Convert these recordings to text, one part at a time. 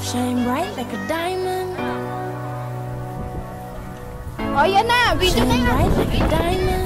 Shine bright like a diamond. Oh, yeah, now we do na yan. bright like a diamond.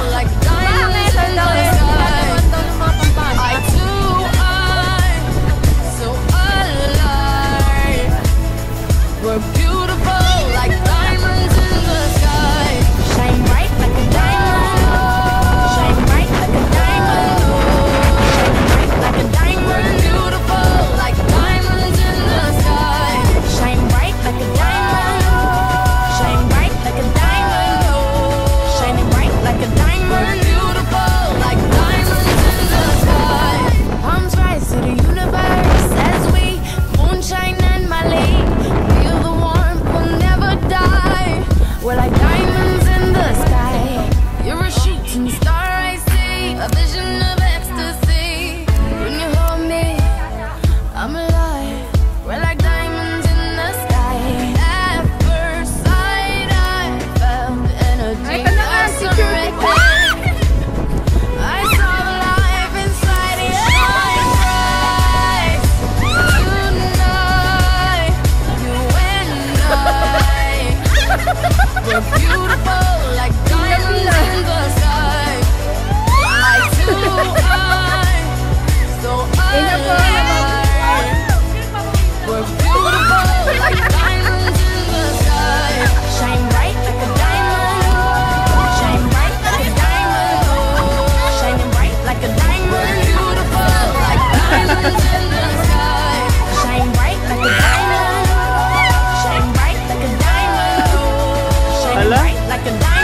We're beautiful. A vision